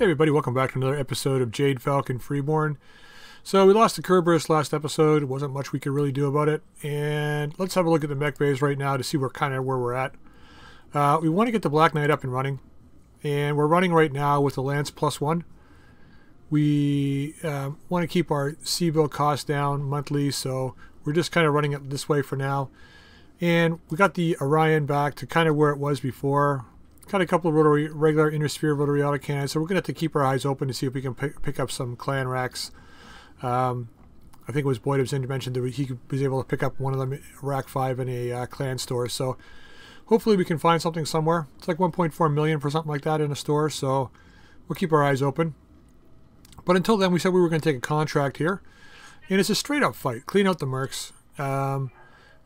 Hey everybody, welcome back to another episode of Jade Falcon Freeborn. So we lost the Kerberos last episode. Wasn't much we could really do about it. And let's have a look at the mech bays right now to see where kind of where we're at. Uh, we want to get the Black Knight up and running. And we're running right now with the Lance plus one. We uh, want to keep our C-bill cost down monthly, so we're just kind of running it this way for now. And we got the Orion back to kind of where it was before. Got a couple of rotary, regular inner sphere autocannons, so we're going to have to keep our eyes open to see if we can pick, pick up some clan racks. Um, I think it was Boyd who mentioned that he was able to pick up one of them, rack 5 in a uh, clan store. So hopefully we can find something somewhere. It's like 1.4 million for something like that in a store, so we'll keep our eyes open. But until then, we said we were going to take a contract here. And it's a straight up fight. Clean out the mercs. Um,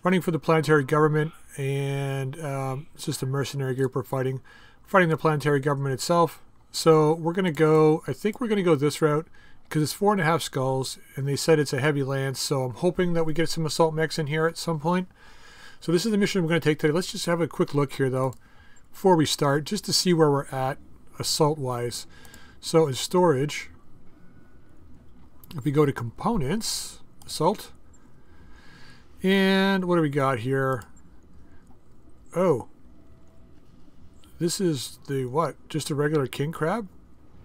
running for the planetary government and um, it's just a mercenary group we're fighting. Fighting the planetary government itself. So we're going to go, I think we're going to go this route because it's four and a half skulls and they said it's a heavy lance. So I'm hoping that we get some assault mechs in here at some point. So this is the mission we're going to take today. Let's just have a quick look here though before we start just to see where we're at assault wise. So in storage, if we go to components, assault, and what do we got here? Oh. This is the what? Just a regular king crab?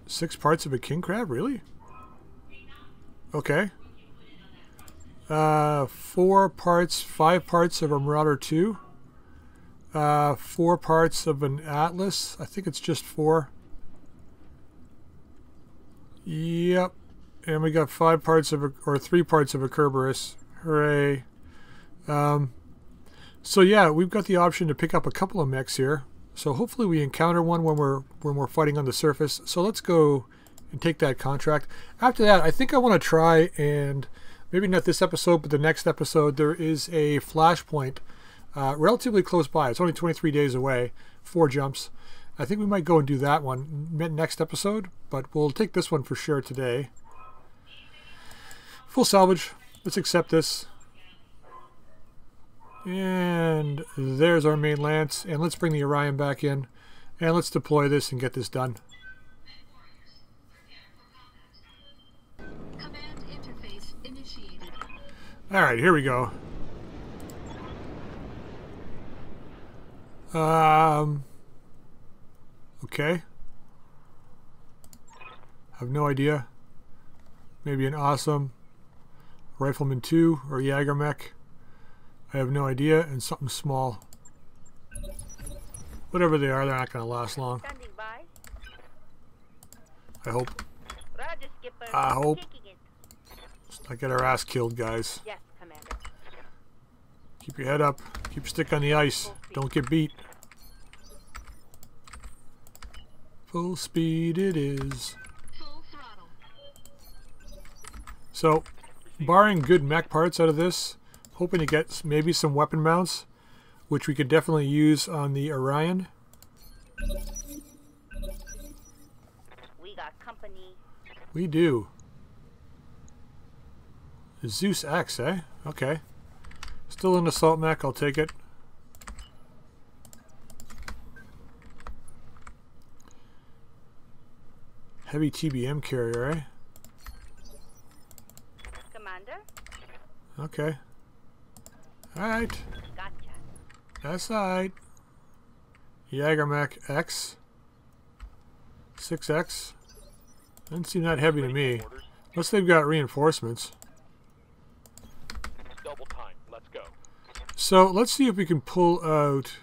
Six parts of a king crab? Really? Okay. Uh, four parts, five parts of a Marauder 2. Uh, four parts of an Atlas. I think it's just four. Yep. And we got five parts of a, or three parts of a Kerberos. Hooray. Um, so yeah, we've got the option to pick up a couple of mechs here. So hopefully we encounter one when we're when we're fighting on the surface. So let's go and take that contract. After that, I think I want to try and maybe not this episode, but the next episode, there is a flashpoint uh, relatively close by. It's only 23 days away, four jumps. I think we might go and do that one next episode, but we'll take this one for sure today. Full salvage. Let's accept this. And there's our main lance. And let's bring the Orion back in. And let's deploy this and get this done. Alright, here we go. Um, okay. I have no idea. Maybe an awesome Rifleman 2 or Jagermech. I have no idea, and something small. Whatever they are, they're not going to last long. I hope. I hope. Let's not get our ass killed, guys. Yes, Commander. Keep your head up. Keep your stick on the ice. Don't get beat. Full speed it is. So, barring good mech parts out of this, hoping to get maybe some weapon mounts, which we could definitely use on the Orion. We got company. We do. Zeus X, eh? Okay. Still an assault mech, I'll take it. Heavy TBM carrier, eh? Commander? Okay. Alright. Gotcha. That's alright. Jagermech X. 6X. Doesn't seem that heavy to me. Unless they've got reinforcements. Double time. Let's go. So let's see if we can pull out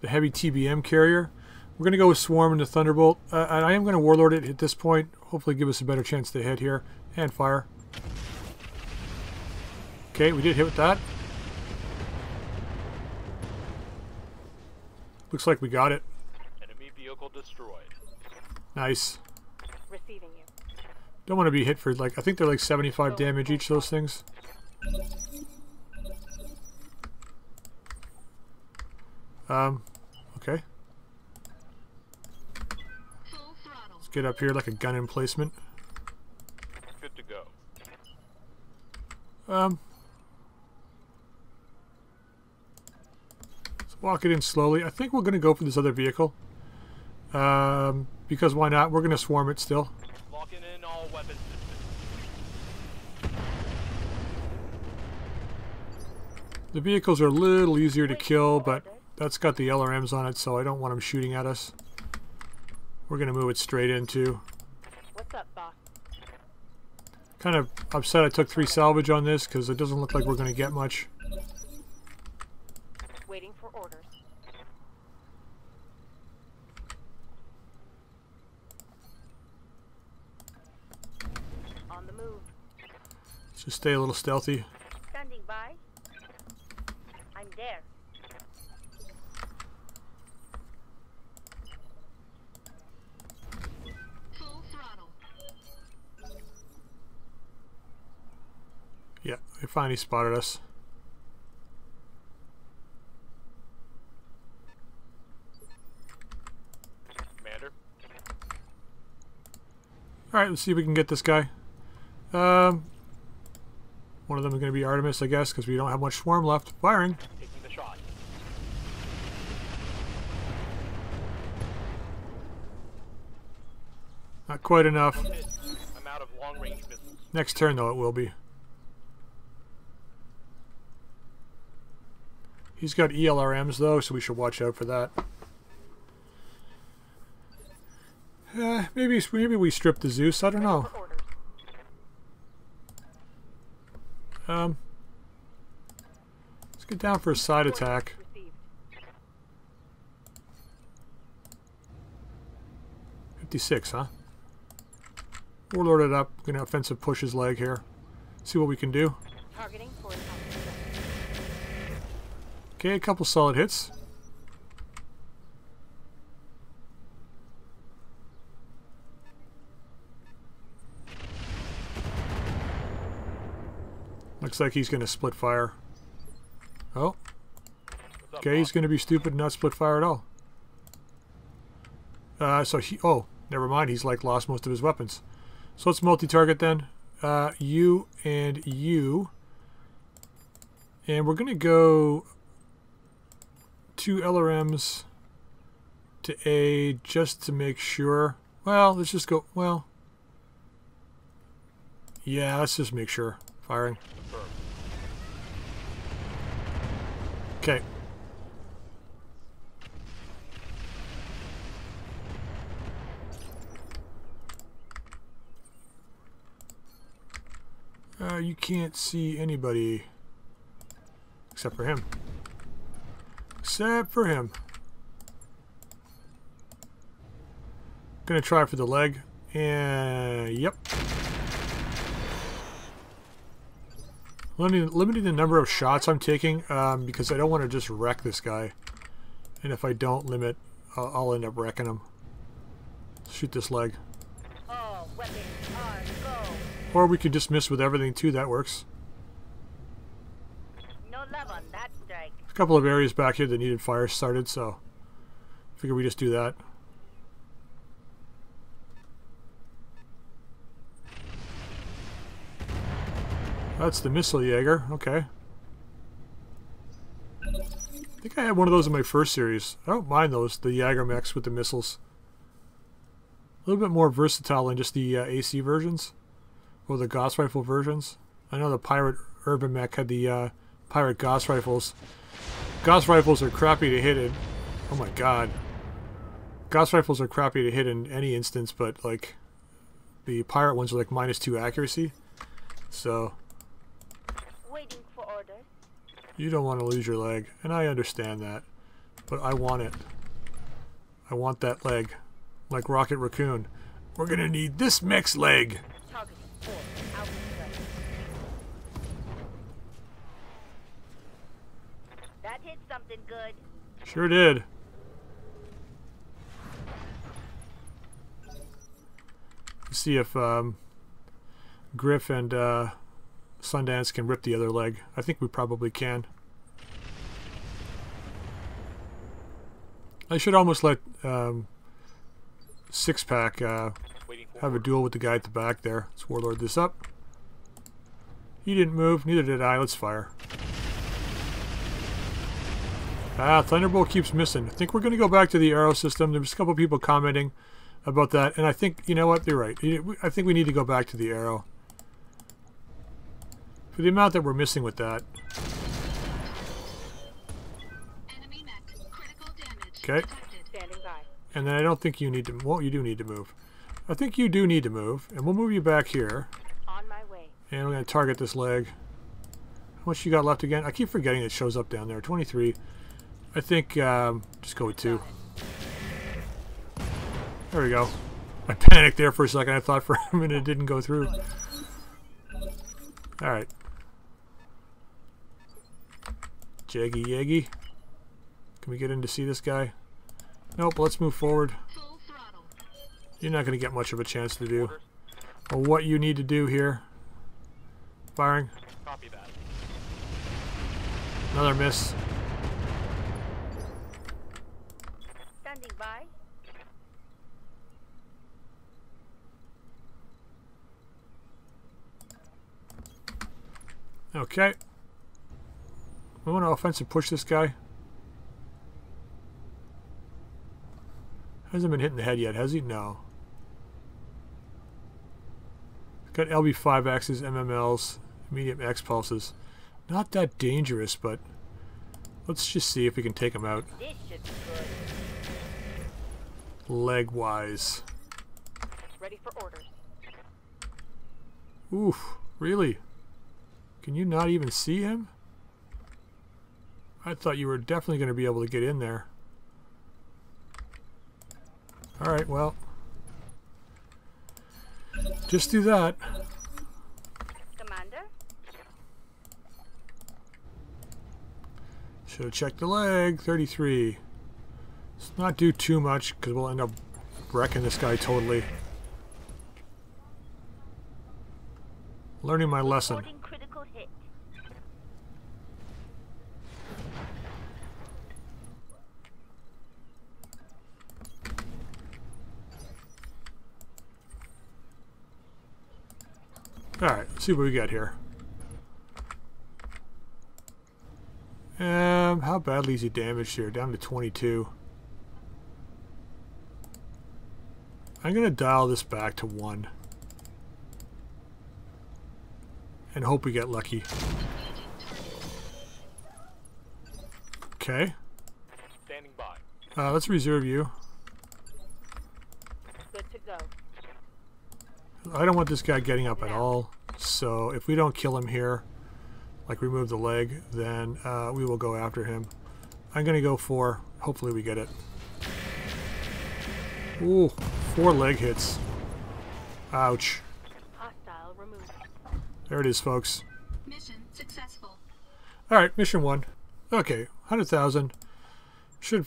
the heavy TBM carrier. We're going to go with Swarm and the Thunderbolt. Uh, and I am going to Warlord it at this point. Hopefully give us a better chance to hit here. And fire. Okay, we did hit with that. Looks like we got it. Enemy vehicle destroyed. Nice. Receiving you. Don't want to be hit for like I think they're like 75 damage each of those things. Um okay. Let's get up here like a gun emplacement. Good to go. Um walk it in slowly. I think we're going to go for this other vehicle. Um, because why not? We're going to swarm it still. Locking in all weapons. The vehicles are a little easier to kill, but that's got the LRMs on it, so I don't want them shooting at us. We're going to move it straight into. What's up, boss? Kind of upset I took three salvage on this because it doesn't look like we're going to get much. Waiting for orders. On the move. Let's just stay a little stealthy. Standing by. I'm there. Yeah, they finally spotted us. Commander. Alright, let's see if we can get this guy. Um, one of them is going to be Artemis, I guess, because we don't have much swarm left. Firing. Taking the shot. Not quite enough. I'm out of long range missiles. Next turn, though, it will be. He's got ELRMs, though, so we should watch out for that. Uh, maybe maybe we strip the Zeus. I don't know. Um, let's get down for a side attack. 56, huh? Warlord it up. Gonna offensive push his leg here. See what we can do. Targeting for an Okay, a couple solid hits. Looks like he's going to split fire. Oh, okay, he's going to be stupid and not split fire at all. Uh, so he, oh, never mind, he's like lost most of his weapons. So let's multi-target then. Uh, you and you. And we're going to go two LRMs to A just to make sure. Well, let's just go, well. Yeah, let's just make sure. Firing. Okay. Uh, you can't see anybody except for him. Except for him. Gonna try for the leg. And yep. Limiting, limiting the number of shots I'm taking um, because I don't want to just wreck this guy. And if I don't limit, I'll, I'll end up wrecking him. Shoot this leg. All weapons are go. Or we could just miss with everything too, that works. No love on that strike. A couple of areas back here that needed fire started, so I figure we just do that. That's the missile Jaeger, okay. I think I had one of those in my first series. I don't mind those, the Jaeger mechs with the missiles. A little bit more versatile than just the uh, AC versions, or the Gauss rifle versions. I know the Pirate Urban Mech had the uh, Pirate Gauss rifles. Gauss rifles are crappy to hit in. Oh my god. Gauss rifles are crappy to hit in any instance, but like the pirate ones are like minus two accuracy. So. You don't want to lose your leg, and I understand that. But I want it. I want that leg. Like Rocket Raccoon. We're gonna need this mech's leg. Targeting for out strike. That hit something good. Sure did. Let's see if um, Griff and uh, Sundance can rip the other leg. I think we probably can. I should almost let um, Six Pack uh, have a duel with the guy at the back there. Let's warlord this up. He didn't move, neither did I. Let's fire. Ah, Thunderbolt keeps missing. I think we're going to go back to the arrow system. There's a couple people commenting about that. And I think, you know what, they're right. I think we need to go back to the arrow. For the amount that we're missing with that. Enemy mech. Critical damage. Okay. Detected. Standing by. And then I don't think you need to, well, you do need to move. I think you do need to move. And we'll move you back here. On my way. And we're going to target this leg. How much you got left again? I keep forgetting it shows up down there. 23. I think, um, just go with two. There we go. I panicked there for a second. I thought for a minute it didn't go through. Alright. Jaggy Yaggy. Can we get in to see this guy? Nope, let's move forward. You're not going to get much of a chance to do. Or what you need to do here. Firing. Another miss. Standing by. Okay. We want to offensive push this guy. Hasn't been hitting the head yet, has he? No. Got LB5 Xs, MMLs, medium X pulses. Not that dangerous, but let's just see if we can take him out This should be good. leg wise. Ready for orders. Oof, really? Can you not even see him? I thought you were definitely going to be able to get in there. Alright, well. Just do that. Commander? Should have checked the leg. 33. Let's not do too much because we'll end up wrecking this guy totally. Learning my lesson. Reporting critical hit. Alright, let's see what we got here. Um, how badly is he damaged here? Down to 22. I'm going to dial this back to 1. And hope we get lucky. Okay. Standing by. Uh, let's reserve you. Good to go. I don't want this guy getting up at all. So if we don't kill him here, like remove the leg, then uh, we will go after him. I'm going to go for, hopefully we get it. Ooh, four leg hits. Ouch. There it is, folks. Mission successful. All right, mission one. Okay, 100,000. Should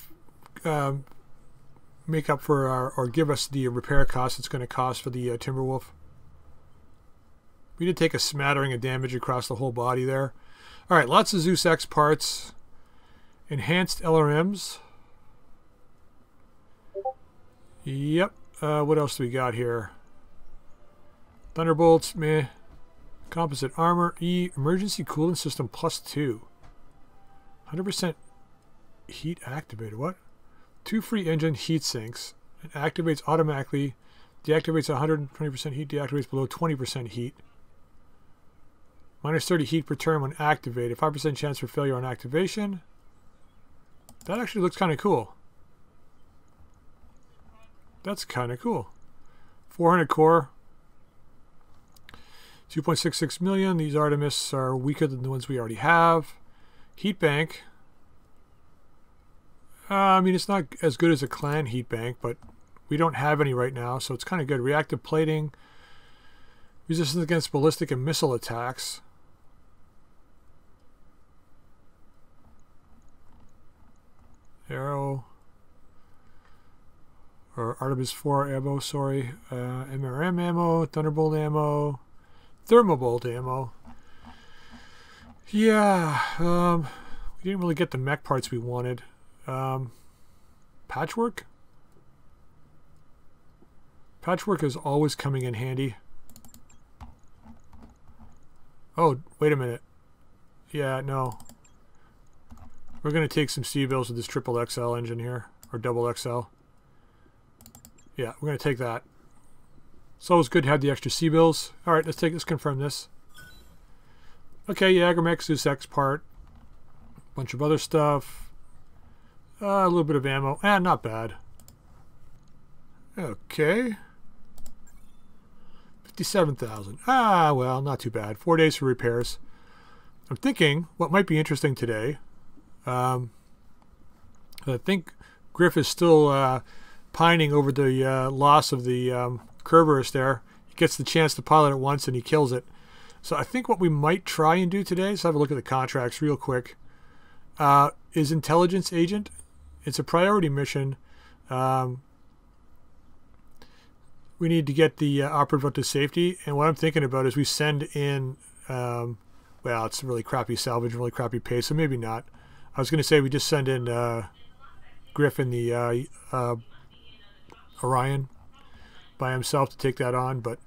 um, make up for our, or give us the repair cost it's going to cost for the uh, Timberwolf. We did take a smattering of damage across the whole body there. All right, lots of Zeus X parts. Enhanced LRMs. Yep. Uh, what else do we got here? Thunderbolts, meh. Composite armor, E, emergency cooling system plus two. 100% heat activated. What? Two free engine heat sinks. It activates automatically. Deactivates 120% heat. Deactivates below 20% heat. Minus 30 heat per turn when activated. 5% chance for failure on activation. That actually looks kind of cool. That's kind of cool. 400 core. 2.66 million. These Artemis are weaker than the ones we already have. Heat bank. Uh, I mean, it's not as good as a clan heat bank, but we don't have any right now, so it's kind of good. Reactive plating. Resistance against ballistic and missile attacks. Arrow. Or Artemis 4 ammo, sorry. Uh, MRM ammo, Thunderbolt ammo, Thermobolt ammo. Yeah, um, we didn't really get the mech parts we wanted. Um, patchwork? Patchwork is always coming in handy. Oh, wait a minute. Yeah, no. We're going to take some C-bills with this triple XL engine here, or double XL. Yeah, we're going to take that. It's always good to have the extra C bills. All right, let's take let's confirm this. Okay, yeah, Agromech, Zeus X part, bunch of other stuff, uh, a little bit of ammo, ah, not bad. Okay, fifty-seven thousand. Ah, well, not too bad. Four days for repairs. I'm thinking what might be interesting today. Um, I think Griff is still uh, pining over the uh, loss of the um, Kerberos there. He gets the chance to pilot it once and he kills it. So I think what we might try and do today, let's have a look at the contracts real quick, uh, is intelligence agent. It's a priority mission. Um, we need to get the uh, operative up to safety. And what I'm thinking about is we send in, um, well, it's really crappy salvage, really crappy pay, so maybe not. I was going to say we just send in uh, Griffin, the uh, uh, Orion, by himself to take that on, but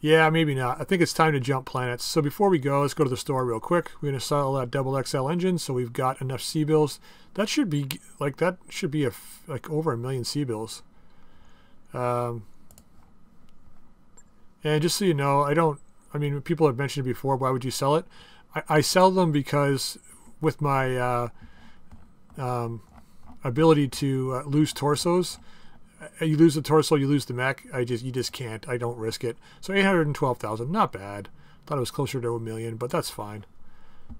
yeah, maybe not. I think it's time to jump planets. So before we go, let's go to the store real quick. We're going to sell that double XL engine, so we've got enough C bills. That should be like that should be a like over a million C bills. Um, and just so you know, I don't. I mean, people have mentioned it before. Why would you sell it? I, I sell them because with my uh, um, ability to uh, lose torsos, you lose the torso, you lose the mech. I just you just can't. I don't risk it. So eight hundred and twelve thousand, not bad. Thought it was closer to a million, but that's fine.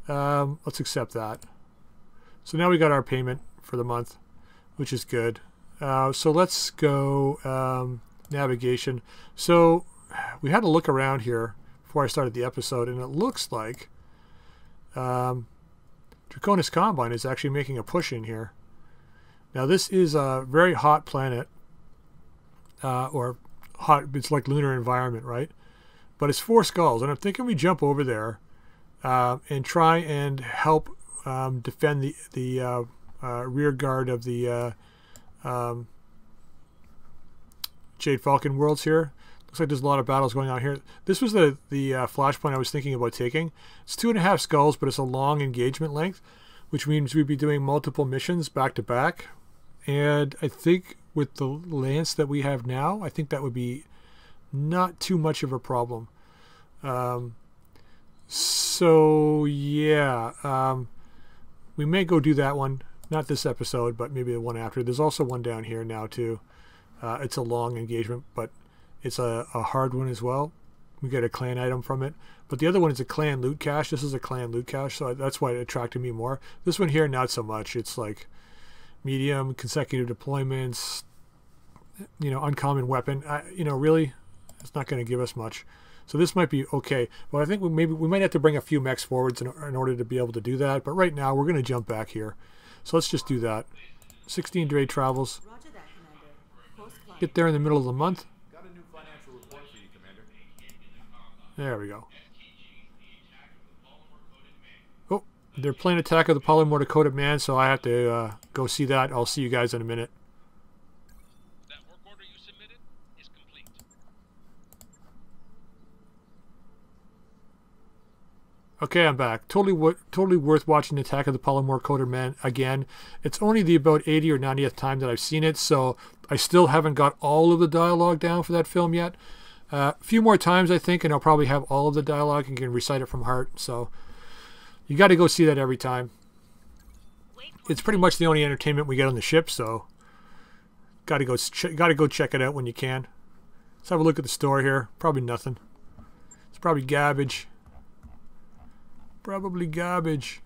Um, let's accept that. So now we got our payment for the month, which is good. Uh, so let's go um, navigation. So we had to look around here before I started the episode, and it looks like um, Draconis Combine is actually making a push in here. Now this is a very hot planet uh, or hot. It's like lunar environment, right? But it's four skulls, and I'm thinking we jump over there uh, and try and help um, defend the the uh, uh rear guard of the uh, um, Jade Falcon worlds here. Looks like there's a lot of battles going on here. This was the the flashpoint I was thinking about taking. It's two and a half skulls, but it's a long engagement length, which means we'd be doing multiple missions back to back. And I think with the lance that we have now, I think that would be not too much of a problem. Um, so yeah, um, we may go do that one. Not this episode, but maybe the one after. There's also one down here now too. Uh, it's a long engagement, but it's a, a hard one as well. We get a clan item from it. But the other one is a clan loot cache. This is a clan loot cache, so that's why it attracted me more. This one here, not so much. It's like medium, consecutive deployments, you know, uncommon weapon. I, you know, really, it's not going to give us much. So this might be okay, but I think we maybe we might have to bring a few mechs forwards in, in order to be able to do that. But right now, we're going to jump back here. So let's just do that. 16 day travels. Get there in the middle of the month. There we go. Oh, they're playing Attack of the Polymortar Coated Man, so I have to uh, go see that. I'll see you guys in a minute. Okay, I'm back. Totally, totally worth watching Attack of the Polymortar Coated Man again. It's only the about 80 or 90th time that I've seen it, so I still haven't got all of the dialogue down for that film yet. A uh, few more times, I think, and I'll probably have all of the dialogue and can recite it from heart. So you got to go see that every time. It's pretty much the only entertainment we get on the ship, so got to go got to go check it out when you can. Let's have a look at the store here. Probably nothing. It's probably garbage. Probably garbage.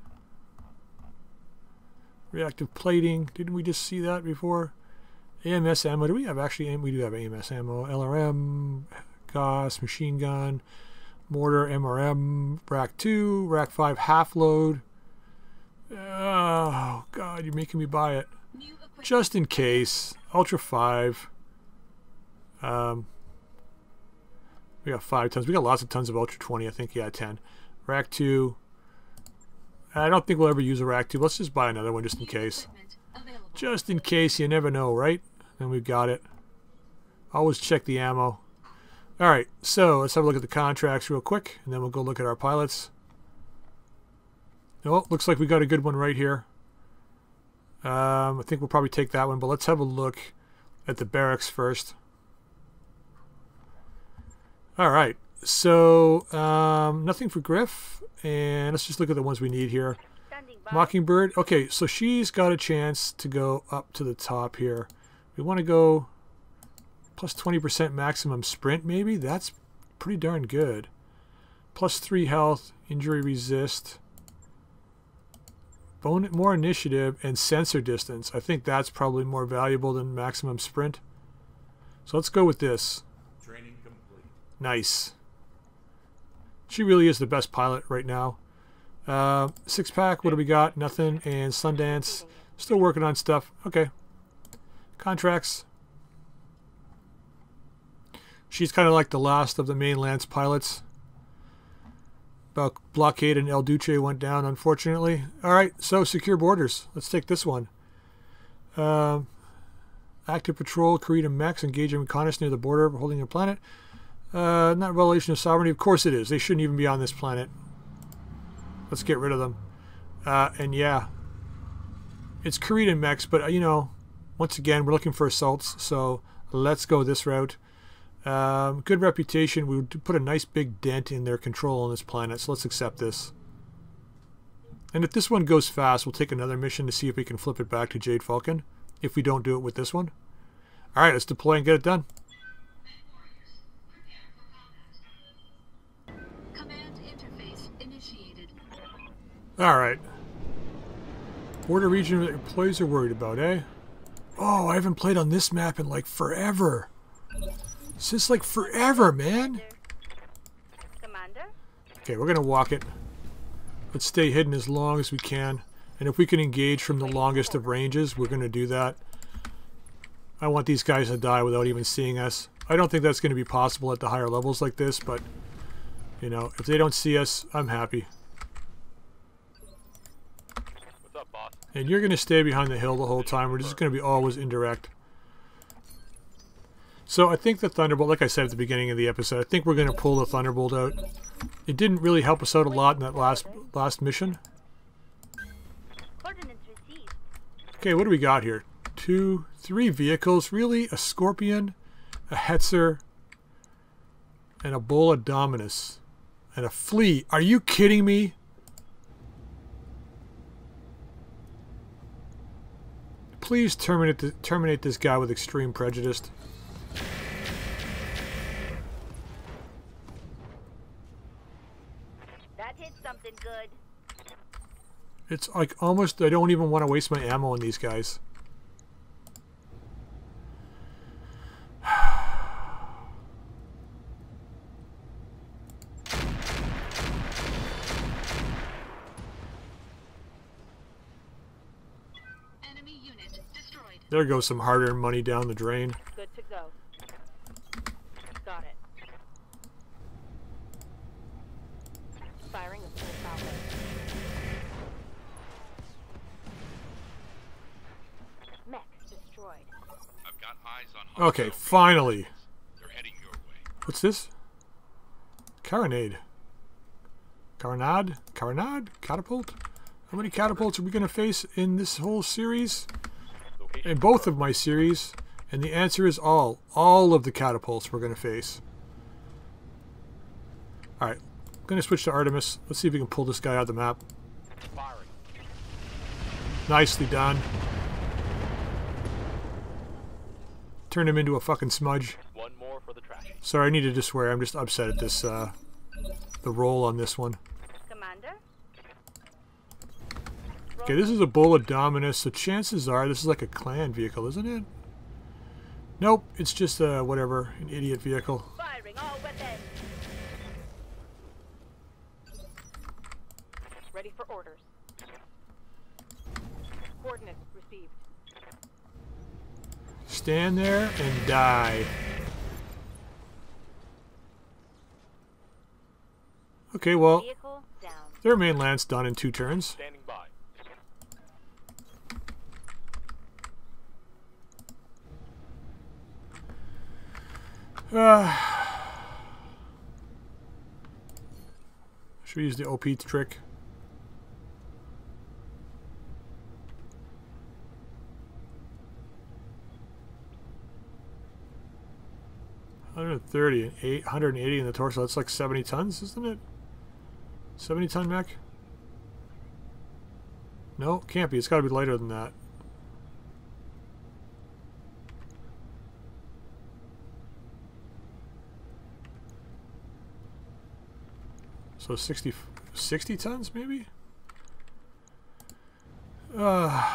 Reactive plating. Didn't we just see that before? AMS ammo. Do we have actually? We do have AMS ammo. LRM, Gauss, machine gun, mortar, MRM, rack 2, rack 5 half load. Oh, God, you're making me buy it. Just in case. Ultra 5. Um, we got 5 tons. We got lots of tons of Ultra 20. I think, yeah, 10. Rack 2. I don't think we'll ever use a rack two. Let's just buy another one just in case. Just in case, you never know, right? And we've got it. Always check the ammo. Alright, so let's have a look at the contracts real quick, and then we'll go look at our pilots. Oh, looks like we got a good one right here. Um, I think we'll probably take that one, but let's have a look at the barracks first. All right. So um, nothing for Griff, and let's just look at the ones we need here. Mockingbird. Okay, so she's got a chance to go up to the top here. We want to go plus 20% maximum sprint, maybe? That's pretty darn good. Plus 3 health, injury resist, bone, more initiative, and sensor distance. I think that's probably more valuable than maximum sprint. So let's go with this. Training complete. Nice. She really is the best pilot right now. Uh, six pack, what do we got? Nothing. And Sundance, still working on stuff. Okay. Contracts. She's kind of like the last of the main Lance pilots. Blo- Blockade and El Duce went down, unfortunately. All right, so secure borders. Let's take this one. Um, active patrol, Kurita mechs engaging reconnaissance near the border, holding a planet. Uh, not violation of sovereignty. Of course it is. They shouldn't even be on this planet. Let's get rid of them. Uh, and yeah, it's Kurita mechs, but uh, you know, once again, we're looking for assaults, so let's go this route. Um, good reputation. We would put a nice big dent in their control on this planet, so let's accept this. And if this one goes fast, we'll take another mission to see if we can flip it back to Jade Falcon. If we don't do it with this one. All right, let's deploy and get it done. All right. Border region that employees are worried about, eh? Oh, I haven't played on this map in like forever. Since like forever, man. Commander. Okay, we're gonna walk it. Let's stay hidden as long as we can. And if we can engage from the longest of ranges, we're gonna do that. I want these guys to die without even seeing us. I don't think that's gonna be possible at the higher levels like this, but you know, if they don't see us, I'm happy. What's up, boss? And you're going to stay behind the hill the whole time. We're just going to be always indirect. So I think the Thunderbolt, like I said at the beginning of the episode, I think we're going to pull the Thunderbolt out. It didn't really help us out a lot in that last last mission. Okay, what do we got here? Two, three vehicles. Really? A Scorpion, a Hetzer, and a Bola Dominus, and a Flea. Are you kidding me? Please terminate the, terminate this guy with extreme prejudice. That hit something good. It's like almost I don't even want to waste my ammo on these guys. There goes some hard-earned money down the drain. Good to go. Got it. Firing a full falcon. Mech destroyed. I've got eyes on Okay, finally. They're heading your way. What's this? Carronade. Carronade? Carronade? Catapult? How many catapults are we going to face in this whole series? In both of my series. And the answer is all. All of the catapults we're going to face. Alright. I'm going to switch to Artemis. Let's see if we can pull this guy out of the map. Nicely done. Turn him into a fucking smudge. One more for the. Sorry, I needed to swear. I'm just upset at this, uh, the roll on this one. Commander. Okay, this is a Bola Dominus, so chances are this is like a clan vehicle, isn't it? Nope, it's just a whatever, an idiot vehicle. Firing all weapons. Ready for orders. Coordinates received. Stand there and die. Okay, well, their main lance done in two turns. Standing by. Uh, should we use the OP trick? 130 and eight hundred and eighty in the torso. That's like 70 tons, isn't it? 70 ton mech? No, can't be. It's got to be lighter than that. So 60, 60 tons, maybe? Uh,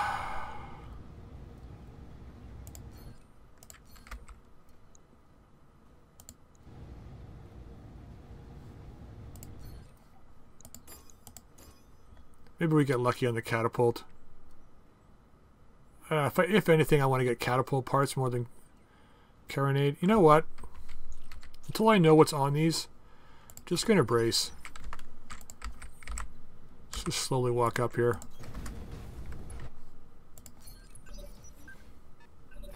maybe we get lucky on the catapult. Uh, if, I, if anything, I want to get catapult parts more than carronade. You know what? Until I know what's on these, just going to brace. Just slowly walk up here.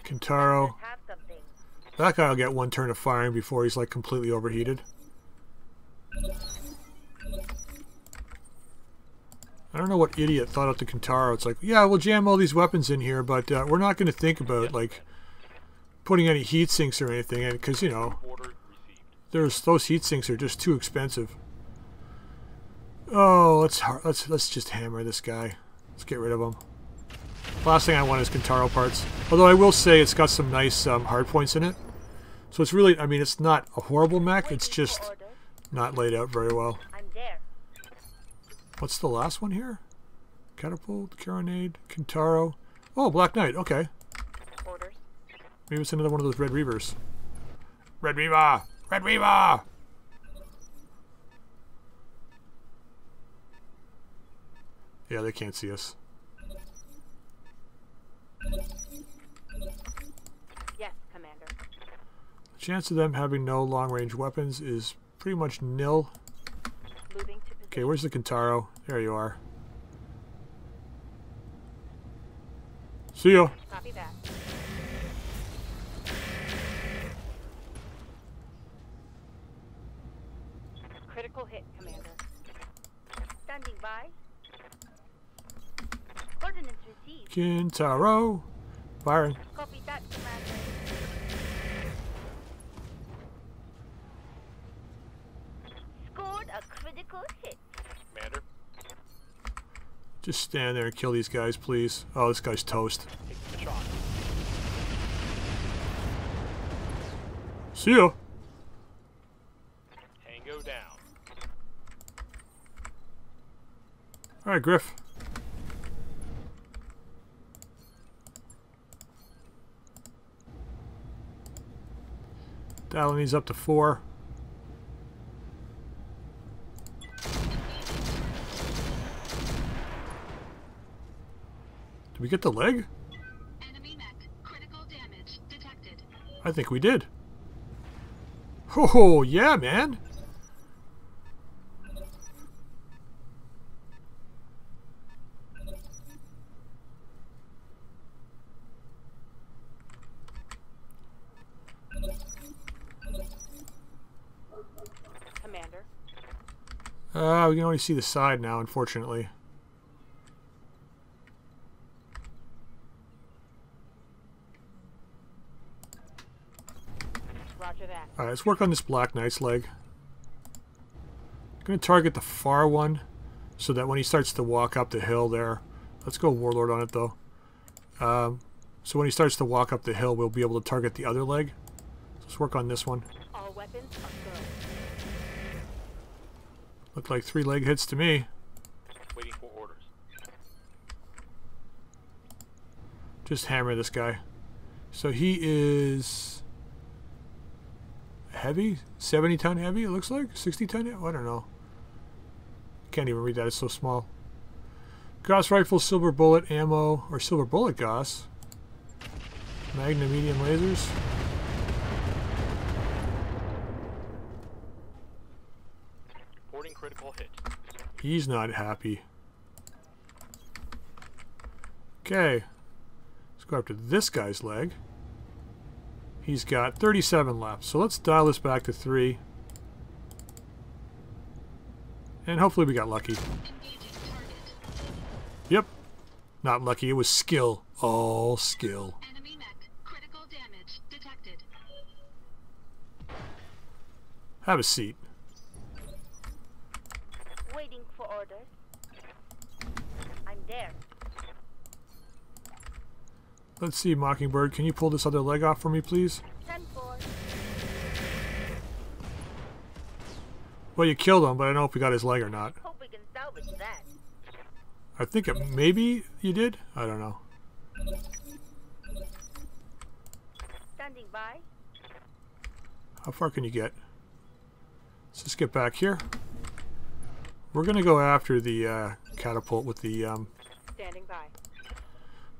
Kintaro. That guy will get one turn of firing before he's like completely overheated. I don't know what idiot thought up the Kintaro. It's like, yeah, we'll jam all these weapons in here, but uh, we're not going to think about like putting any heat sinks or anything, because you know, there's those heat sinks are just too expensive. Oh, let's let's let's just hammer this guy. Let's get rid of him. Last thing I want is Kintaro parts. Although I will say it's got some nice um, hard points in it. So it's really, I mean, it's not a horrible mech. It's just not laid out very well. I'm there. What's the last one here? Catapult, Carronade, Kintaro. Oh, Black Knight. Okay. Maybe it's another one of those Red Reavers. Red Reaver! Red Reaver! Yeah, they can't see us. Yes, Commander. The chance of them having no long-range weapons is pretty much nil. Okay, where's the Kintaro? There you are. See ya. Copy that. Critical hit, Commander. Standing by. Coordinates received. Kintaro. Firing. Copy that, Commander. Scored a critical hit. Commander, Just stand there and kill these guys, please. Oh, this guy's toast. taking the shot. See ya. Tango down. All right, Griff. Dialing these up to four. Did we get the leg? Enemy mech. Critical damage detected. I think we did. Oh, yeah, man. Commander. Uh, we can only see the side now, unfortunately. Alright, let's work on this Black Knight's leg. I'm going to target the far one so that when he starts to walk up the hill there, let's go Warlord on it though. Um, so when he starts to walk up the hill, we'll be able to target the other leg. Let's work on this one. All weapons Looked like three leg hits to me. Waiting for orders. Just hammer this guy. So he is heavy, 70 ton heavy. It looks like 60 ton. I don't know. Can't even read that. It's so small. Gauss rifle, silver bullet ammo, or silver bullet Gauss. Magnum medium lasers. Reporting critical hit. He's not happy. Okay. Let's go after this guy's leg. He's got 37 left. So let's dial this back to 3. And hopefully we got lucky. Yep. Not lucky. It was skill. All skill. Enemy mech. Critical damage detected. Have a seat. Waiting for orders. I'm there. Let's see, Mockingbird. Can you pull this other leg off for me, please? Ten four. Well, you killed him, but I don't know if we got his leg or not. Hope we can salvage that. I think it, maybe you did. I don't know. Standing by. How far can you get? Let's just get back here. We're gonna go after the uh, catapult with the um, Standing by.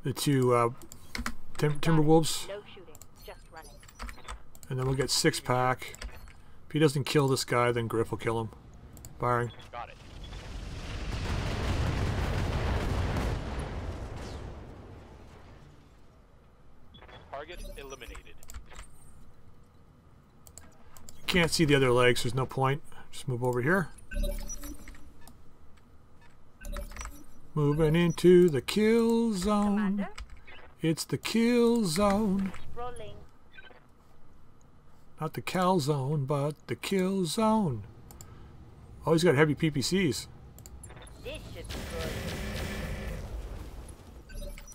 the two uh, tim- Timberwolves, No shooting. Just running. and then we'll get six pack. If he doesn't kill this guy, then Griff will kill him. Firing. Got it. Target eliminated. Can't see the other legs. There's no point. Just move over here. Moving into the kill zone. Commander. It's the kill zone. Rolling. Not the cal zone, but the kill zone. Oh, he's got heavy PPCs. This should be.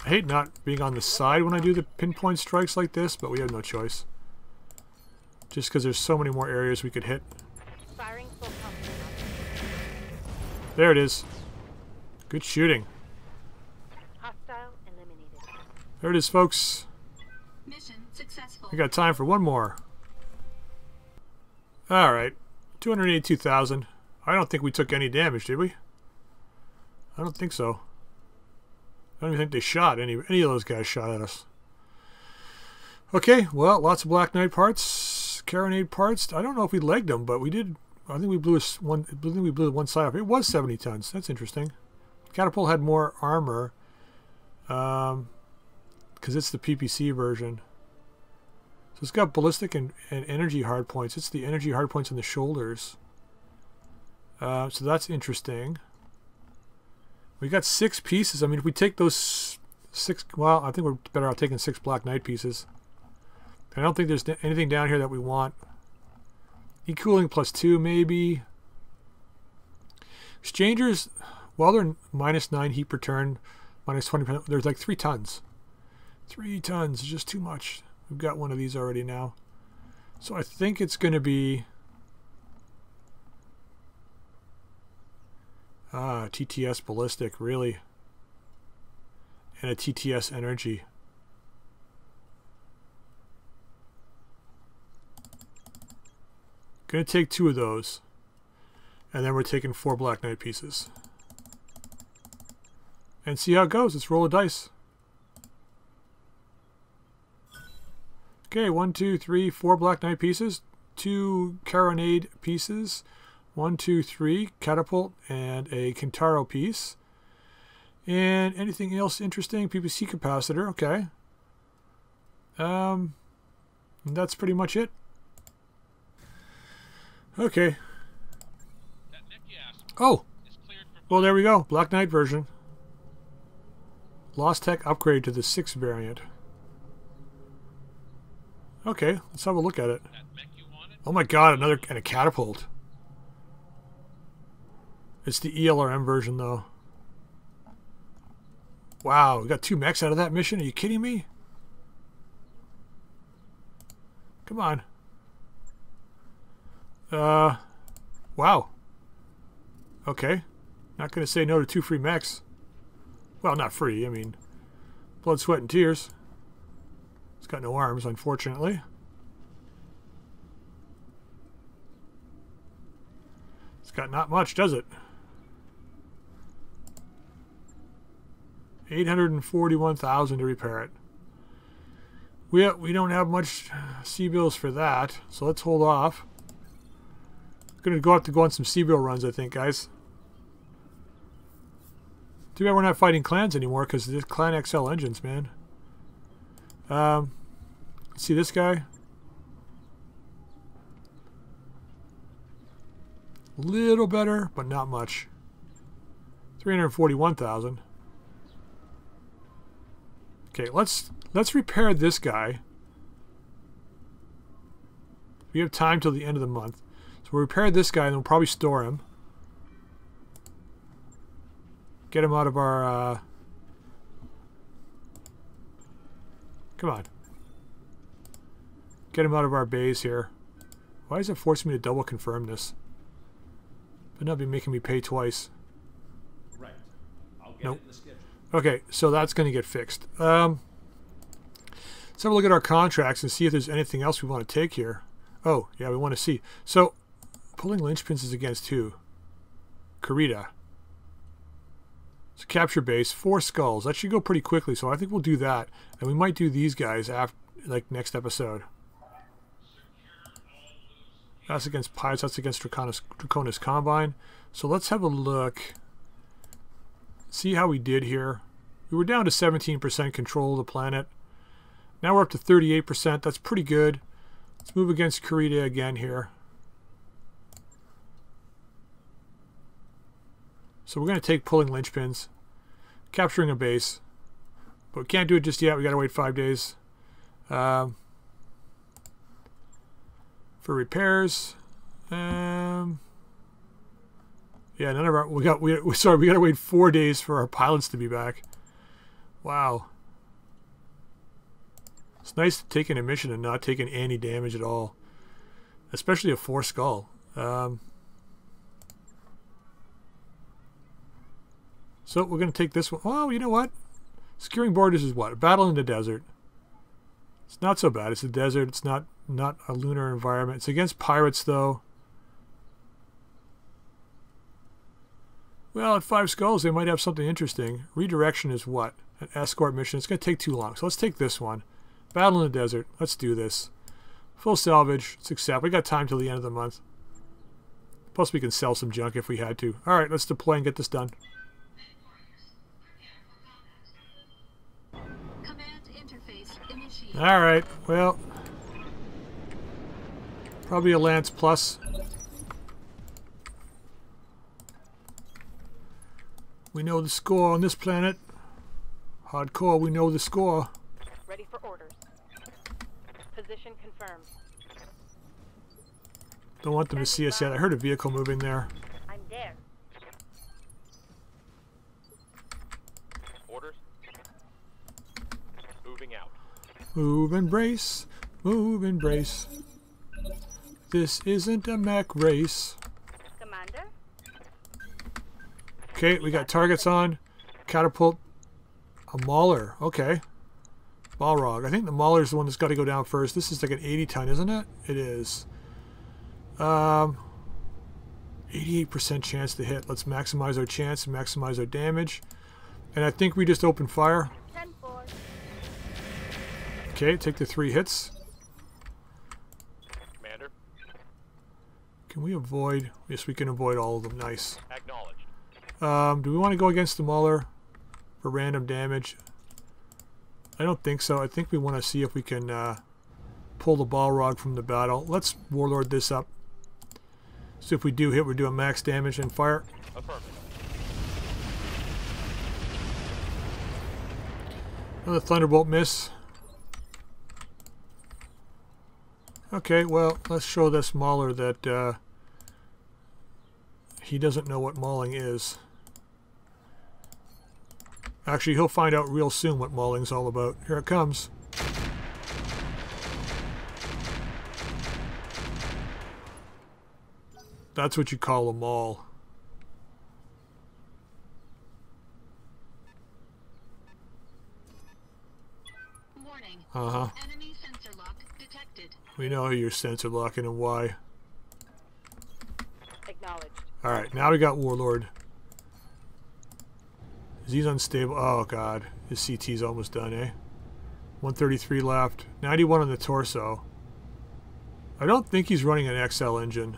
I hate not being on the side when I do the pinpoint strikes like this, but we have no choice. Just because there's so many more areas we could hit. Firing full complement. There it is. Good shooting. Hostile eliminated. There it is, folks. Mission successful. We got time for one more. Alright. 282,000. I don't think we took any damage, did we? I don't think so. I don't even think they shot any any of those guys shot at us. Okay, well, lots of Black Knight parts, carronade parts. I don't know if we legged them, but we did. I think we blew us one. I think we blew one side off. It was 70 tons. That's interesting. Catapult had more armor, um, because it's the PPC version. So it's got ballistic and, and energy hard points. It's the energy hard points on the shoulders. Uh, so that's interesting. We got six pieces. I mean, if we take those six, well, I think we're better off taking six Black Knight pieces. I don't think there's anything down here that we want. E-cooling plus two, maybe. Exchangers, well, they're minus nine heat per turn, minus 20%. There's like three tons. Three tons is just too much. We've got one of these already now. So I think it's going to be... Ah, TTS Ballistic, really. And a TTS Energy. Gonna take two of those. And then we're taking four Black Knight pieces. And see how it goes. Let's roll a dice. Okay, one, two, three, four Black Knight pieces, two Carronade pieces, one, two, three Catapult, and a Kintaro piece. And anything else interesting? PPC capacitor, okay. Um, that's pretty much it. Okay. Oh, well, there we go. Black Knight version. Lost Tech upgrade to the 6 variant. Okay, let's have a look at it. Oh my god, another and a catapult. It's the ELRM version though. Wow, we got two mechs out of that mission. Are you kidding me? Come on. Uh, wow. Okay. Not going to say no to two free mechs. Well, not free. I mean, blood, sweat, and tears. It's got no arms, unfortunately. It's got not much, does it? 841,000 to repair it. We, we don't have much C-bills for that, so let's hold off. Gonna go have to go on some C-bill runs, I think, guys. Too bad we're not fighting clans anymore, because this Clan XL engines, man. Um, see this guy? Little better, but not much. 341,000. Okay, let's let's repair this guy. We have time till the end of the month. So we'll repair this guy and we'll probably store him. Get him out of our... Uh... Come on. Get him out of our base here. Why is it forcing me to double confirm this? But not be making me pay twice. Right. I'll get Nope. it in the schedule. Okay, so that's going to get fixed. Um, let's have a look at our contracts and see if there's anything else we want to take here. Oh, yeah, we want to see. So, pulling linchpins is against who? Kurita. So capture base, four skulls. That should go pretty quickly, so I think we'll do that. And we might do these guys after, like next episode. That's against Pirates, that's against Draconis, Draconis Combine. So let's have a look see how we did here. We were down to 17% control of the planet. Now we're up to 38%. That's pretty good. Let's move against Kurita again here. So we're going to take pulling linchpins, capturing a base. But we can't do it just yet. we got to wait five days. Um, for repairs. Um, yeah, none of our we got we sorry we got to wait four days for our pilots to be back. Wow. It's nice taking a mission and not taking any damage at all, especially a four skull. Um, so we're gonna take this one. Oh, you know what? Securing borders is what? A battle in the desert. It's not so bad. It's a desert. It's not not a lunar environment. It's against pirates though. Well, at five skulls, they might have something interesting. Redirection is what? An escort mission. It's going to take too long. So let's take this one. Battle in the desert. Let's do this. Full salvage. Accept. We got time till the end of the month. Plus, we can sell some junk if we had to. All right, let's deploy and get this done. Initiated. All right. Well, probably a Lance Plus. We know the score on this planet. Hardcore, we know the score. Ready for orders. Position confirmed. Don't want them to see us yet. I heard a vehicle moving there. Orders. Moving out. Move and brace, move and brace. This isn't a mech race. Commander? Okay, we got targets on. Catapult. A Mauler. Okay. Balrog. I think the Mauler is the one that's got to go down first. This is like an 80 ton, isn't it? It is. Um, 88% chance to hit. Let's maximize our chance and maximize our damage. And I think we just open fire. 10 4. Okay, take the three hits. Commander. Can we avoid? Yes, we can avoid all of them. Nice. Acknowledged. Um, do we want to go against the Mauler for random damage? I don't think so. I think we want to see if we can uh, pull the Balrog from the battle. Let's Warlord this up. So if we do hit, we're doing max damage and fire. Another Thunderbolt miss. Okay, well, let's show this Mauler that uh, he doesn't know what mauling is. Actually, he'll find out real soon what mauling's all about. Here it comes. That's what you call a maul. Uh-huh. We know you're sensor locking and why. Acknowledged. Alright, now we got Warlord. Is he's unstable? Oh god. His CT's almost done, eh? 133 left. 91 on the torso. I don't think he's running an XL engine.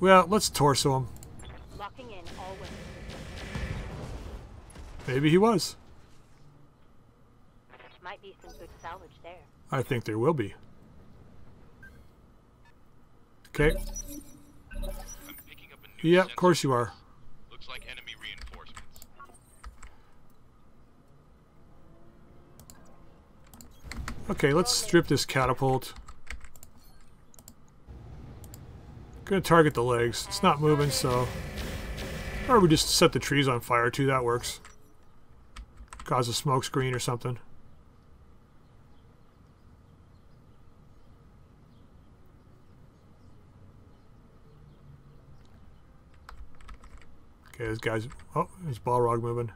Well, let's torso him. Locking in all windows. Maybe he was. Might be some good salvage there. I think there will be. Okay. I'm picking up a new Yeah, of course you are. Looks like enemy reinforcements. Okay, let's strip this catapult. Gonna target the legs. It's not moving, so... Or we just set the trees on fire too, that works. Cause a smoke screen or something. This guy's... Oh, his Balrog moving.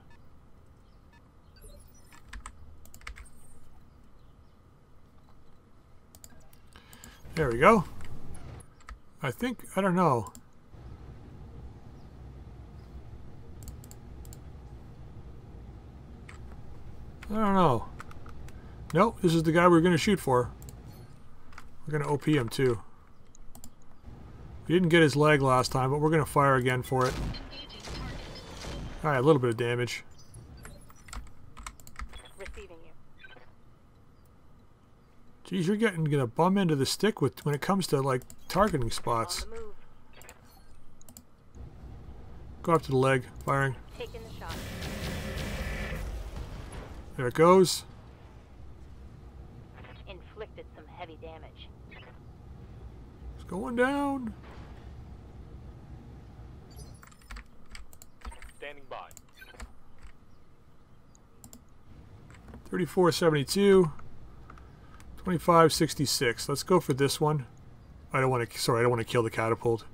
There we go. I think, I don't know. I don't know. Nope, this is the guy we are going to shoot for. We're going to OP him too. We didn't get his leg last time, but we're going to fire again for it. Alright, a little bit of damage. Receiving you. Geez, you're getting gonna bum into the stick with when it comes to like targeting spots. On the move. Go up to the leg, firing. Taking the shot. There it goes. Inflicted some heavy damage. It's going down. 3472. 2566. Let's go for this one. I don't want to. Sorry, I don't want to kill the catapult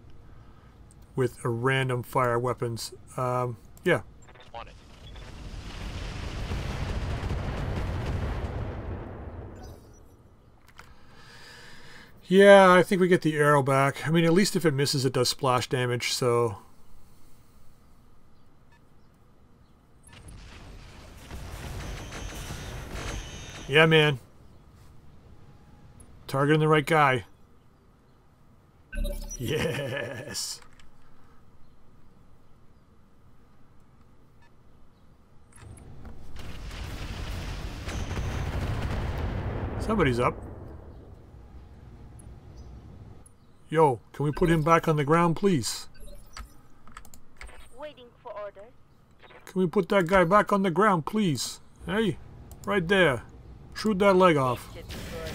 with a random fire weapons. Um, yeah, yeah. I think we get the arrow back. I mean, at least if it misses, it does splash damage. So. Yeah, man. Targeting the right guy. Yes. Somebody's up. Yo, can we put him back on the ground, please? Waiting for orders. Can we put that guy back on the ground, please? Hey, right there. Shoot that leg off. Should be good.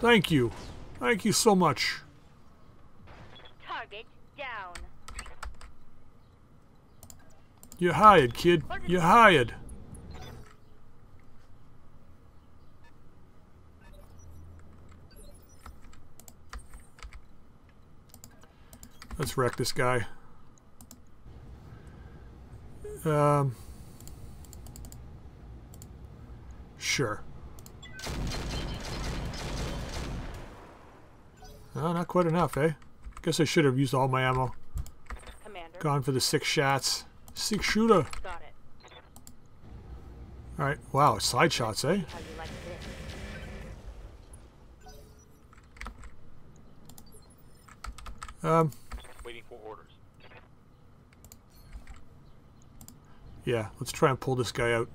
Thank you. Thank you so much. Target down. You're hired, kid. You're hired. Let's wreck this guy. Um, sure. Oh, not quite enough, eh? Guess I should have used all my ammo. Commander. Gone for the six shots. Six shooter. Got it. Alright, wow, side shots, eh? Like? Um, Waiting for orders. yeah, let's try and pull this guy out.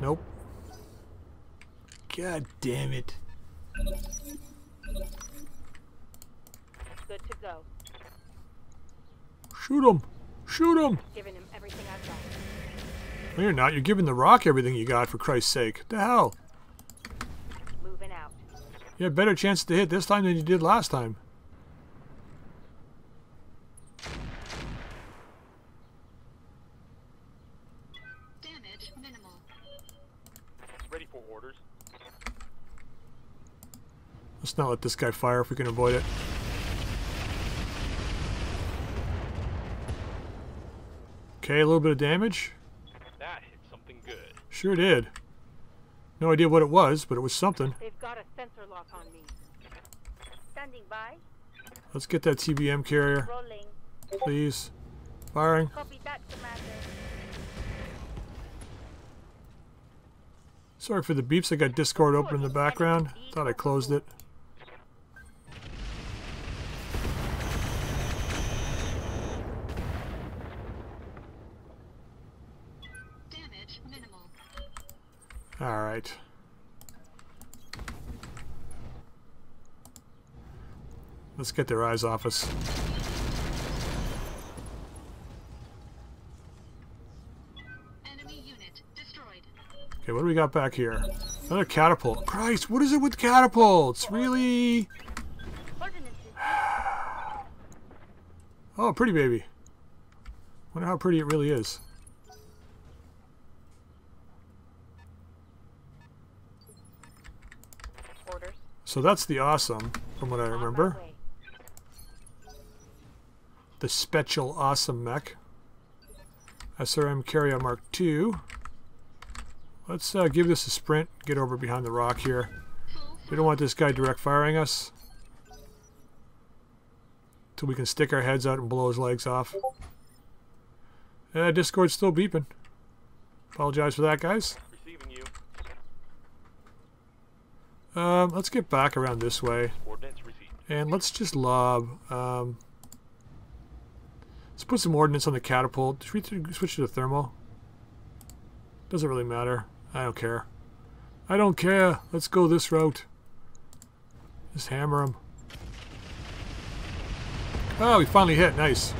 Nope. God damn it. Good to go. Shoot him! Shoot him! Giving him everything I've got. No, you're not. You're giving the rock everything you got, for Christ's sake. The hell? Moving out. You had better chance to hit this time than you did last time. Damage minimal. Ready for orders. Let's not let this guy fire if we can avoid it. Okay, a little bit of damage. That hit something good. Sure did. No idea what it was, but it was something. They've got a sensor lock on me. Standing by. Let's get that TBM carrier, Rolling. please. Firing. Copy that, Commander. Sorry for the beeps. I got Discord open in the background. Thought I closed it. All right. Let's get their eyes off us. Okay, what do we got back here? Another catapult. Christ, what is it with catapults? Really? oh, pretty baby. Wonder how pretty it really is. So that's the awesome, from what I remember. The Special Awesome Mech. SRM Carrier Mark II. Let's uh, give this a sprint. Get over behind the rock here. We don't want this guy direct firing us. Till we can stick our heads out and blow his legs off. Uh, Discord's still beeping. Apologize for that, guys. Receiving you. Um, let's get back around this way. And let's just lob. Um, let's put some ordnance on the catapult. Should we switch to the thermal? Doesn't really matter. I don't care. I don't care. Let's go this route. Just hammer him. Oh, we finally hit. Nice.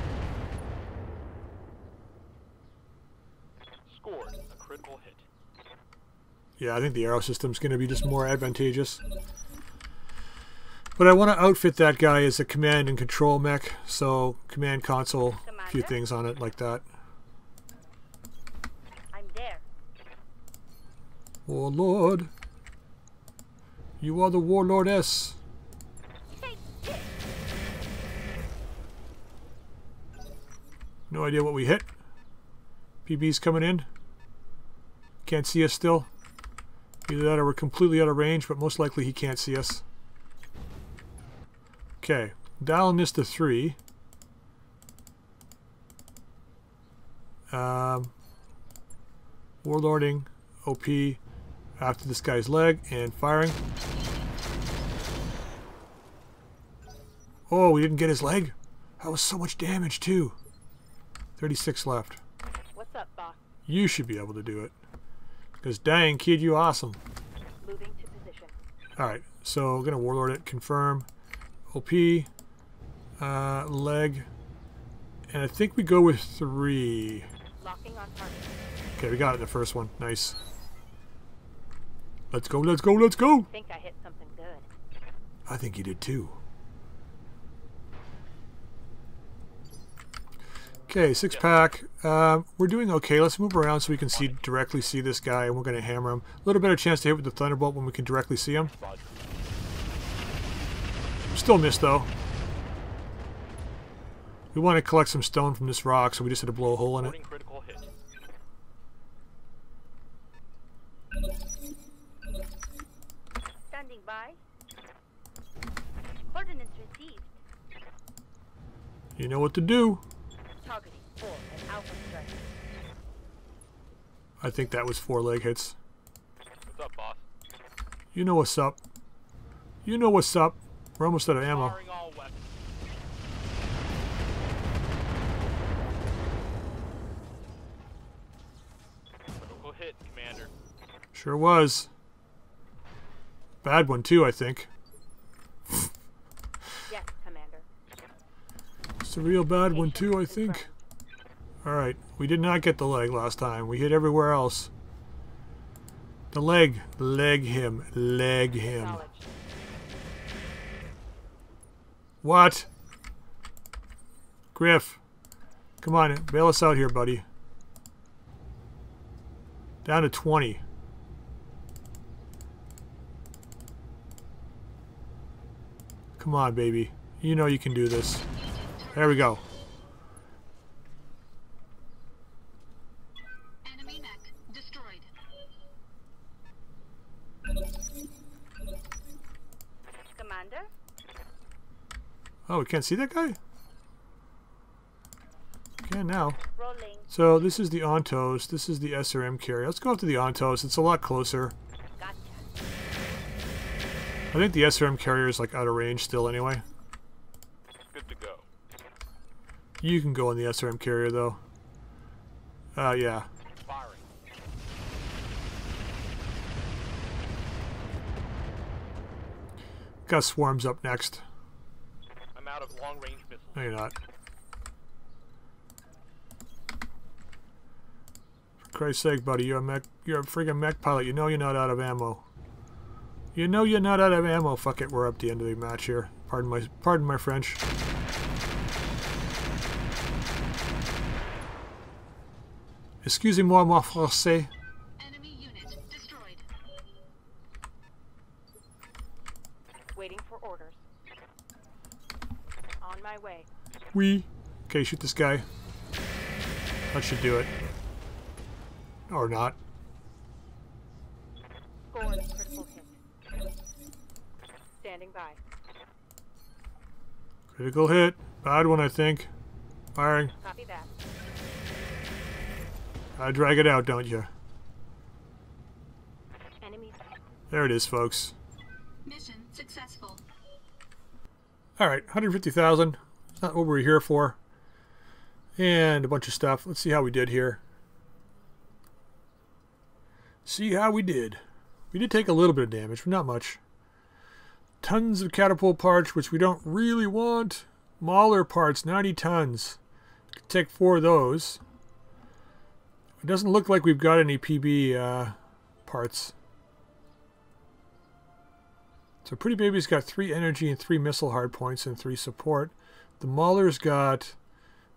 Scored. A critical hit. Yeah, I think the arrow system's going to be just more advantageous. But I want to outfit that guy as a command and control mech, so command console, a few things on it like that. I'm there. Oh, Warlord. You are the warlordess. No idea what we hit. PB's coming in. Can't see us still. Either that or we're completely out of range, but most likely he can't see us. Okay, dialing this to three. Um, warlording, OP, after this guy's leg, and firing. Oh, we didn't get his leg? That was so much damage, too. 36 left. What's up, boss? You should be able to do it. Because dang, kid, you awesome. Moving to position. Alright, so we're going to warlord it. Confirm. OP. Uh, leg. And I think we go with three. Locking on target. Okay, we got it in the first one. Nice. Let's go, let's go, let's go! I Think I hit something good. I think you did too. Okay, six pack. Um, we're doing okay. Let's move around so we can see directly see this guy, and we're going to hammer him. A little better chance to hit with the thunderbolt when we can directly see him. Still missed though. We want to collect some stone from this rock, so we just had to blow a hole in it. Reporting critical hit. Standing by. Ordinance received. You know what to do. Targeting full and alpha strike. I think that was four leg hits. What's up, boss? You know what's up. You know what's up. We're almost out of ammo. Firing all weapons. Critical hit, Sure was. Bad one too, I think. Yes, Commander. It's a real bad one too, I think. Alright, we did not get the leg last time. We hit everywhere else. The leg. Leg him. Leg him. What? Griff. Come on, bail us out here, buddy. Down to 20. Come on, baby. You know you can do this. There we go. Oh, we can't see that guy? Can now. Rolling. So this is the Ontos. This is the SRM carrier. Let's go up to the Ontos. It's a lot closer. Gotcha. I think the SRM carrier is like out of range still anyway. Good to go. You can go on the SRM carrier though. Uh, yeah. Firing. Got swarms up next. Out of long range missiles. No, you're not. For Christ's sake, buddy, you're a mech, you're a friggin' mech pilot. You know you're not out of ammo. You know you're not out of ammo. Fuck it, we're up the end of the match here. Pardon my, pardon my French. Excusez-moi, mon français. Enemy unit destroyed. Waiting for orders. On my way. We. Okay, shoot this guy. That should do it. Or not. Critical hit. Standing by. Critical hit. Bad one, I think. Firing. Copy that. I drag it out, don't you? Enemies. There it is, folks. Mission successful. All right, 150,000. Not what we're here for. And a bunch of stuff. Let's see how we did here. See how we did. We did take a little bit of damage, but not much. Tons of catapult parts, which we don't really want. Mauler parts, 90 tons. Could take four of those. It doesn't look like we've got any PB uh, parts. So Pretty Baby's got three energy and three missile hard points and three support. The Mauler's got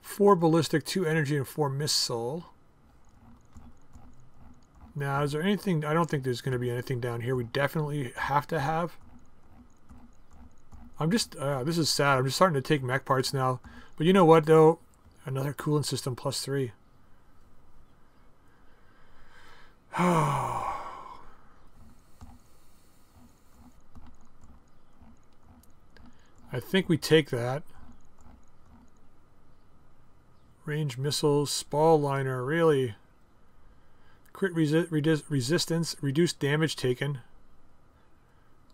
four ballistic, two energy, and four missile. Now, is there anything? I don't think there's going to be anything down here. We definitely have to have. I'm just. Uh, this is sad. I'm just starting to take mech parts now. But you know what, though? Another coolant system plus three. I think we take that. Range missiles, spall liner, really. Crit resi resistance, reduced damage taken.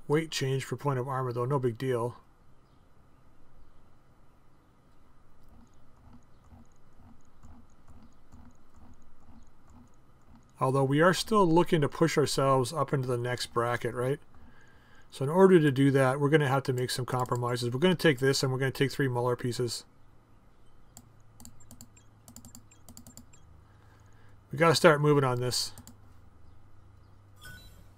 Weight change for point of armor, though, no big deal. Although we are still looking to push ourselves up into the next bracket, right? So in order to do that, we're going to have to make some compromises. We're going to take this and we're going to take three Mauler pieces. We got to start moving on this.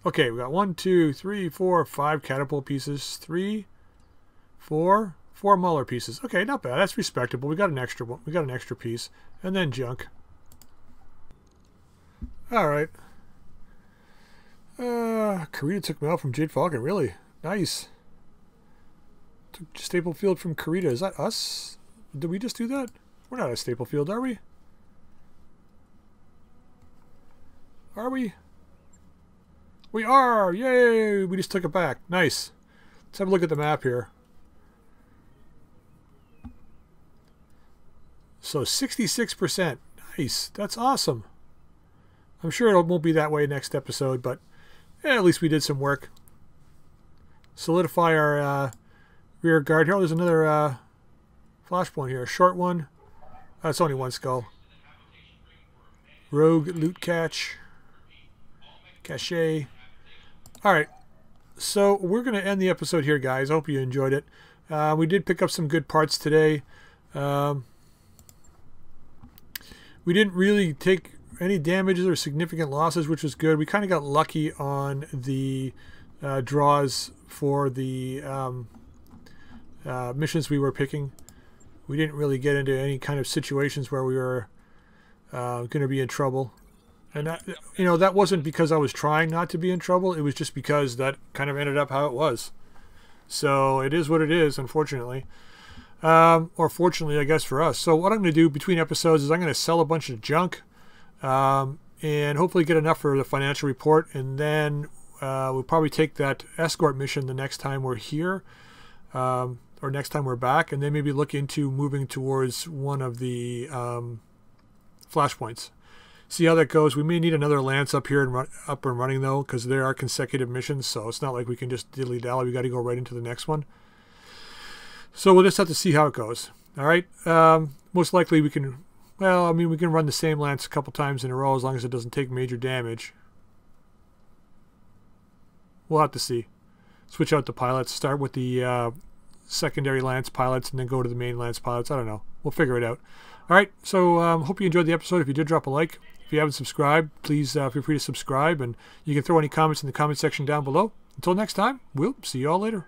Okay, we got one, two, three, four, five catapult pieces. Three, four, four Mauler pieces. Okay, not bad. That's respectable. We got an extra one. We got an extra piece. And then junk. All right. Uh, Kurita took me out from Jade Falcon. Really? Nice. Took Stapelfeld from Kurita. Is that us? Did we just do that? We're not at Stapelfeld, are we? Are we? We are! Yay! We just took it back. Nice. Let's have a look at the map here. So 66%. Nice. That's awesome. I'm sure it won't be that way next episode, but yeah, at least we did some work. Solidify our uh, rear guard here. Oh, there's another uh, flashpoint here. A short one. That's only one skull. Rogue loot catch. Cache. Alright. So we're going to end the episode here, guys. I hope you enjoyed it. Uh, we did pick up some good parts today. Um, we didn't really take any damages or significant losses, which was good. We kind of got lucky on the uh, draws for the um, uh, missions we were picking. We didn't really get into any kind of situations where we were uh, going to be in trouble. And that, you know, that wasn't because I was trying not to be in trouble. It was just because that kind of ended up how it was. So it is what it is, unfortunately. Um, or fortunately, I guess, for us. So what I'm going to do between episodes is I'm going to sell a bunch of junk um, and hopefully get enough for the financial report. And then uh, we'll probably take that escort mission the next time we're here. Um, or next time we're back. And then maybe look into moving towards one of the um, flashpoints see how that goes. We may need another lance up here and run, up and running though, because there are consecutive missions, so it's not like we can just diddly dally. We got to go right into the next one. So we'll just have to see how it goes. All right. Um, most likely we can. Well, I mean, we can run the same lance a couple times in a row as long as it doesn't take major damage. We'll have to see. Switch out the pilots. Start with the uh, secondary lance pilots and then go to the main lance pilots. I don't know. We'll figure it out. All right. So um, hope you enjoyed the episode. If you did, drop a like. If you haven't subscribed, please uh, feel free to subscribe, and you can throw any comments in the comment section down below. Until next time, we'll see you all later.